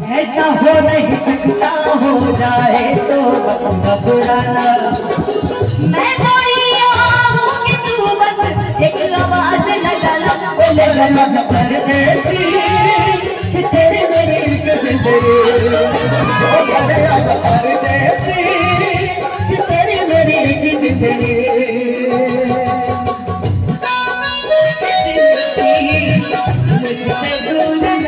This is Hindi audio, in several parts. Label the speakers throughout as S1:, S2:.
S1: ऐसा हो नहीं सकता हो जाए तो घबराना मैं कोई हूँ कि तू बस एक आवाज़ लगा लो बोले गलत परदेसी तेरे मेरे तेरे ओ गले आज परदेसी तेरे मेरे तेरे मुझसे दूर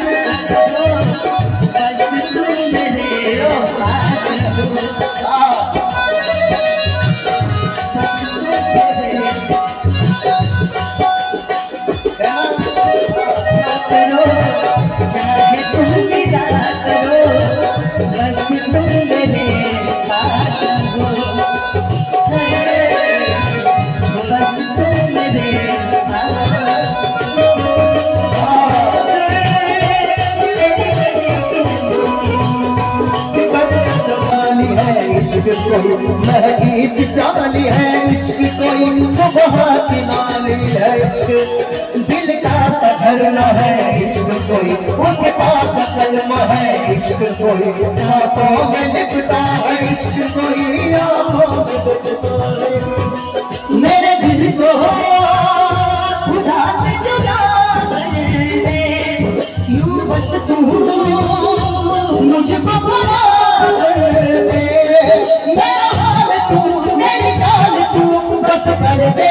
S2: महकी सिचाली है, इश्क कोई सुबह की नाली है, इश्क दिल का सफ़र न है, इश्क कोई, उसके पास कलम है इश्क कोई। सांसों में लिपटा है इश्क कोई, आँखों में दिखता है
S1: मेरे दिल को खुदा से जुदा कर दे यूँ बस तू मुझको खुदा कर दे मेरा हाल तू, मेरी जान तू, बस कर दे।